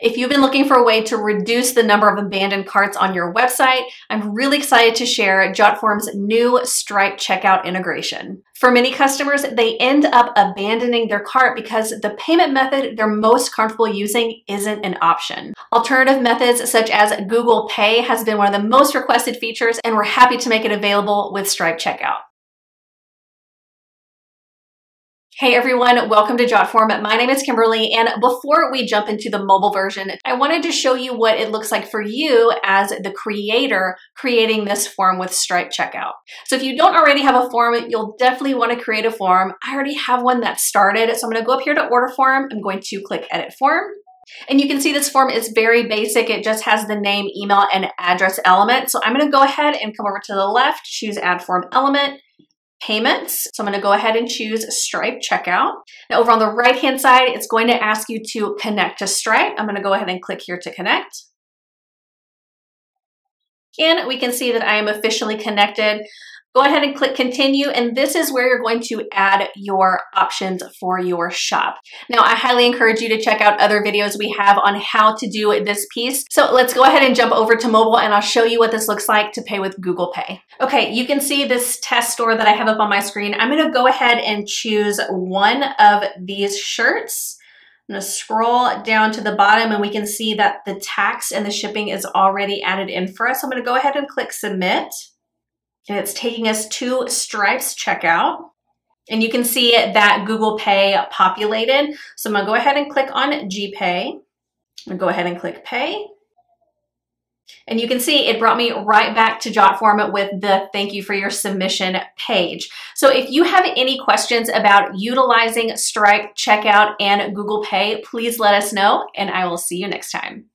If you've been looking for a way to reduce the number of abandoned carts on your website, I'm really excited to share JotForm's new Stripe checkout integration. For many customers, they end up abandoning their cart because the payment method they're most comfortable using isn't an option. Alternative methods such as Google Pay has been one of the most requested features, and we're happy to make it available with Stripe checkout. Hey everyone, welcome to JotForm. My name is Kimberly, and before we jump into the mobile version, I wanted to show you what it looks like for you as the creator creating this form with Stripe Checkout. So if you don't already have a form, you'll definitely want to create a form. I already have one that started, so I'm going to go up here to Order Form. I'm going to click Edit Form. And you can see this form is very basic. It just has the name, email, and address element. So I'm going to go ahead and come over to the left, choose Add Form Element, payments. So I'm going to go ahead and choose Stripe checkout. Now over on the right hand side, it's going to ask you to connect to Stripe. I'm going to go ahead and click here to connect. And we can see that I am officially connected. Go ahead and click continue and this is where you're going to add your options for your shop. Now I highly encourage you to check out other videos we have on how to do this piece. So let's go ahead and jump over to mobile and I'll show you what this looks like to pay with Google Pay. Okay, you can see this test store that I have up on my screen. I'm gonna go ahead and choose one of these shirts. I'm gonna scroll down to the bottom and we can see that the tax and the shipping is already added in for us. I'm gonna go ahead and click submit it's taking us to Stripes checkout. And you can see that Google Pay populated. So I'm gonna go ahead and click on GPay. Gonna go ahead and click pay. And you can see it brought me right back to JotForm with the thank you for your submission page. So if you have any questions about utilizing Stripe, Checkout, and Google Pay, please let us know and I will see you next time.